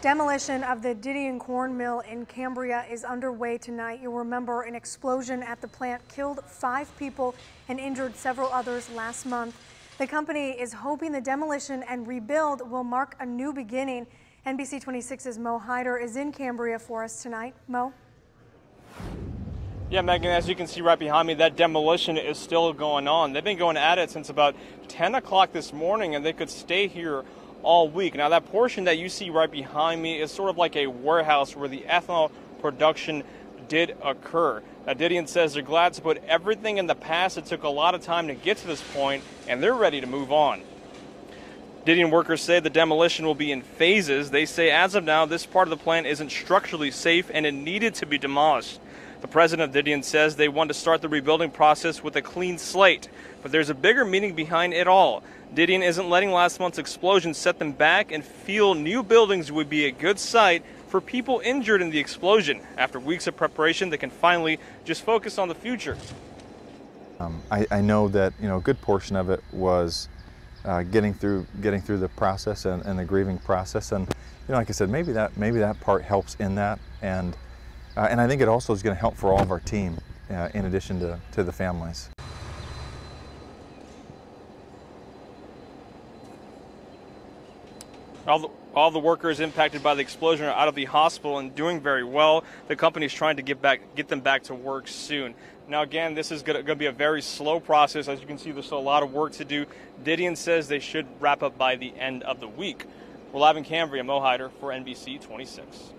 Demolition of the Didion Corn Mill in Cambria is underway tonight. You'll remember an explosion at the plant killed five people and injured several others last month. The company is hoping the demolition and rebuild will mark a new beginning. NBC 26's Mo Hyder is in Cambria for us tonight. Mo? Yeah, Megan, as you can see right behind me, that demolition is still going on. They've been going at it since about 10 o'clock this morning, and they could stay here all week. Now, that portion that you see right behind me is sort of like a warehouse where the ethanol production did occur. Now, Didion says they're glad to put everything in the past. It took a lot of time to get to this point, and they're ready to move on. Didion workers say the demolition will be in phases. They say as of now, this part of the plant isn't structurally safe and it needed to be demolished. The president of Didion says they want to start the rebuilding process with a clean slate, but there's a bigger meaning behind it all. Didion isn't letting last month's explosion set them back and feel new buildings would be a good site for people injured in the explosion. After weeks of preparation, they can finally just focus on the future. Um, I, I, know that you know a good portion of it was uh, getting through getting through the process and, and, the grieving process, and you know, like I said, maybe that maybe that part helps in that, and uh, and I think it also is going to help for all of our team, uh, in addition to to the families. All the, all the workers impacted by the explosion are out of the hospital and doing very well. The company is trying to get back, get them back to work soon. Now, again, this is going to be a very slow process. As you can see, there's still a lot of work to do. Didion says they should wrap up by the end of the week. We're live in Cambria, Mo for NBC 26.